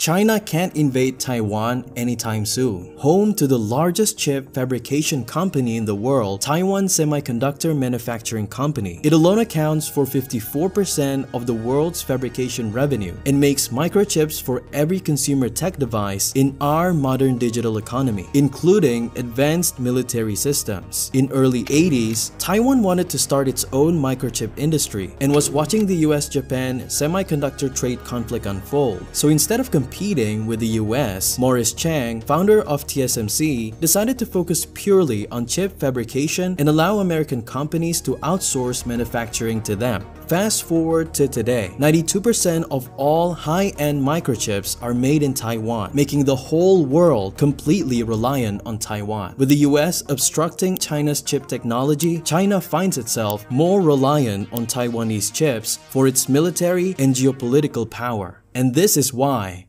China can't invade Taiwan anytime soon. Home to the largest chip fabrication company in the world, Taiwan Semiconductor Manufacturing Company. It alone accounts for 54% of the world's fabrication revenue and makes microchips for every consumer tech device in our modern digital economy, including advanced military systems. In early 80s, Taiwan wanted to start its own microchip industry and was watching the US-Japan semiconductor trade conflict unfold. So instead of competing with the US, Morris Chang, founder of TSMC, decided to focus purely on chip fabrication and allow American companies to outsource manufacturing to them. Fast forward to today, 92% of all high-end microchips are made in Taiwan, making the whole world completely reliant on Taiwan. With the US obstructing China's chip technology, China finds itself more reliant on Taiwanese chips for its military and geopolitical power. And this is why